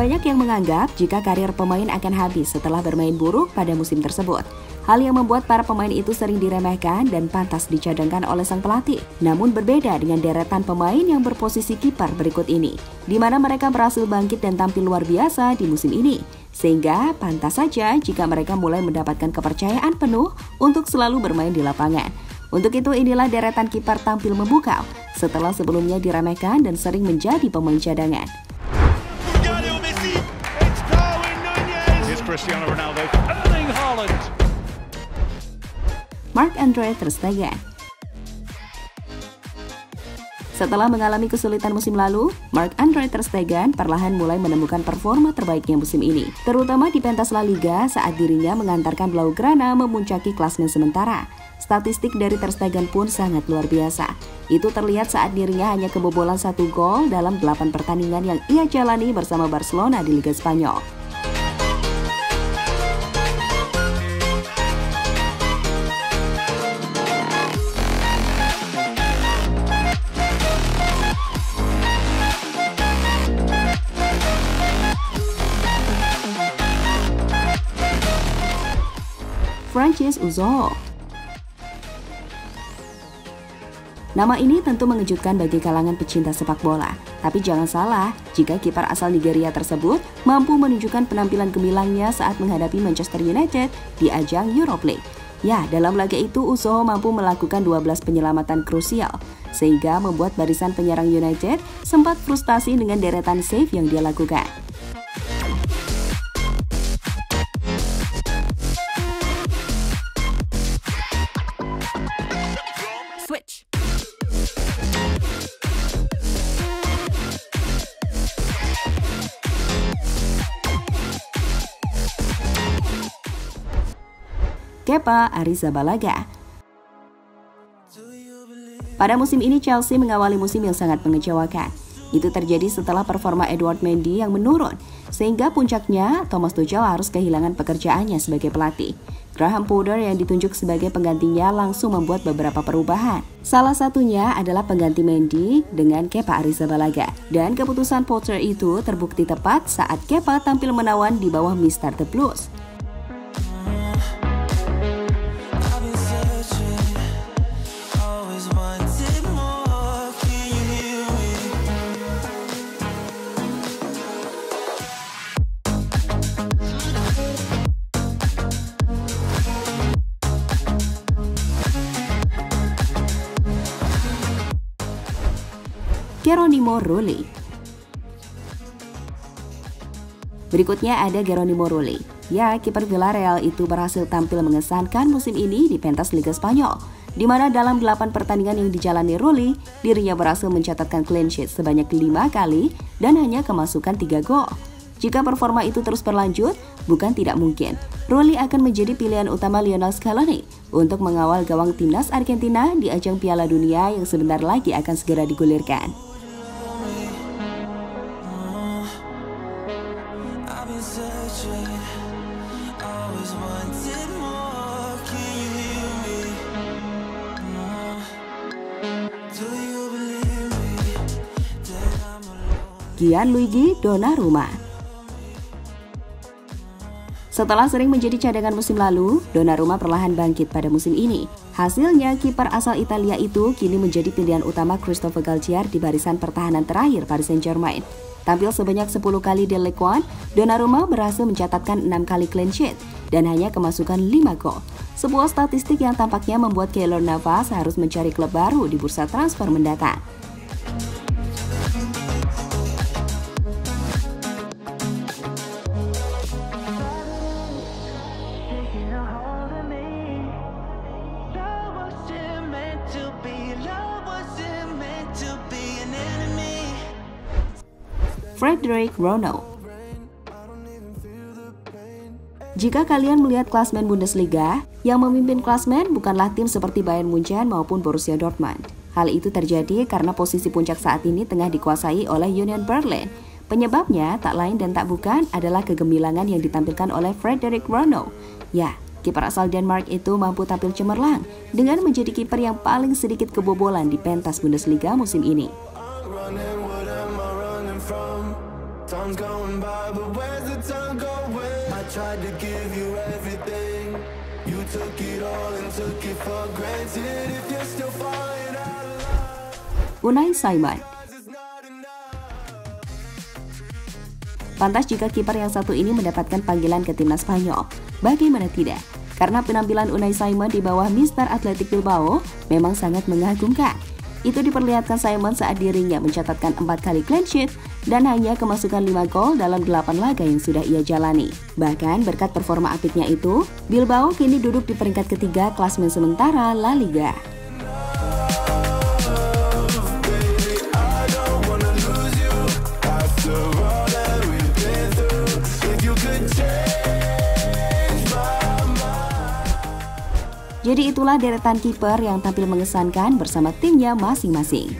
Banyak yang menganggap jika karir pemain akan habis setelah bermain buruk pada musim tersebut. Hal yang membuat para pemain itu sering diremehkan dan pantas dicadangkan oleh sang pelatih. Namun berbeda dengan deretan pemain yang berposisi kiper berikut ini, di mana mereka berhasil bangkit dan tampil luar biasa di musim ini. Sehingga pantas saja jika mereka mulai mendapatkan kepercayaan penuh untuk selalu bermain di lapangan. Untuk itu inilah deretan kiper tampil membuka setelah sebelumnya diremehkan dan sering menjadi pemain cadangan. Cristiano Ronaldo, Erling Haaland. Mark Andre Ter Stegen. Setelah mengalami kesulitan musim lalu, Mark Andre Ter Stegen perlahan mulai menemukan performa terbaiknya musim ini, terutama di pentas La Liga saat dirinya mengantarkan Blaugrana memuncaki klasmen sementara. Statistik dari Ter Stegen pun sangat luar biasa. Itu terlihat saat dirinya hanya kebobolan satu gol dalam 8 pertandingan yang ia jalani bersama Barcelona di Liga Spanyol. Uzo. Nama ini tentu mengejutkan bagi kalangan pecinta sepak bola. Tapi jangan salah, jika kiper asal Nigeria tersebut mampu menunjukkan penampilan gemilangnya saat menghadapi Manchester United di ajang Europe League. Ya, dalam laga itu Uzo mampu melakukan 12 penyelamatan krusial, sehingga membuat barisan penyerang United sempat frustasi dengan deretan save yang dia lakukan. Kepa Arrizabalaga. Pada musim ini Chelsea mengawali musim yang sangat mengecewakan. Itu terjadi setelah performa Edward Mendy yang menurun, sehingga puncaknya Thomas Tuchel harus kehilangan pekerjaannya sebagai pelatih. Graham Potter yang ditunjuk sebagai penggantinya langsung membuat beberapa perubahan. Salah satunya adalah pengganti Mendy dengan Kepa Arrizabalaga. Dan keputusan Potter itu terbukti tepat saat Kepa tampil menawan di bawah Mister The Blues. Geronimo Rulli. Berikutnya ada Geronimo Rulli. Ya, kiper Villarreal itu berhasil tampil mengesankan musim ini di pentas Liga Spanyol, di mana dalam 8 pertandingan yang dijalani Rulli, dirinya berhasil mencatatkan clean sheet sebanyak 5 kali dan hanya kemasukan 3 gol. Jika performa itu terus berlanjut, bukan tidak mungkin, Rulli akan menjadi pilihan utama Lionel Scaloni untuk mengawal gawang timnas Argentina di ajang Piala Dunia yang sebentar lagi akan segera digulirkan. Gianluigi Donnarumma. Setelah sering menjadi cadangan musim lalu, Donnarumma perlahan bangkit pada musim ini. Hasilnya, kiper asal Italia itu kini menjadi pilihan utama Christopher Galtier di barisan pertahanan terakhir Paris Saint-Germain. Tampil sebanyak 10 kali di Ligue 1, Donnarumma berhasil mencatatkan 6 kali clean sheet dan hanya kemasukan 5 gol. Sebuah statistik yang tampaknya membuat Keylor Navas harus mencari klub baru di bursa transfer mendatang. Frederick Ronald. Jika kalian melihat klasmen Bundesliga, yang memimpin klasmen bukanlah tim seperti Bayern Munchen maupun Borussia Dortmund. Hal itu terjadi karena posisi puncak saat ini tengah dikuasai oleh Union Berlin. Penyebabnya tak lain dan tak bukan adalah kegemilangan yang ditampilkan oleh Frederick Ronald. Ya, kiper asal Denmark itu mampu tampil cemerlang dengan menjadi kiper yang paling sedikit kebobolan di pentas Bundesliga musim ini. Time's going by, but where's the time going? I tried to give you everything. You took it all and took it for granted. If you're still falling out of love. Unai Simon Pantas jika kiper yang satu ini mendapatkan panggilan ke timnas Spanyol. Bagaimana tidak? Karena penampilan Unai Simon di bawah Mister Athletic Bilbao memang sangat mengagumkan. Itu diperlihatkan Simon saat dirinya mencatatkan 4 kali clean sheet dan hanya kemasukan 5 gol dalam 8 laga yang sudah ia jalani. Bahkan berkat performa apiknya itu, Bilbao kini duduk di peringkat ketiga klasmen sementara La Liga. Jadi itulah deretan kiper yang tampil mengesankan bersama timnya masing-masing.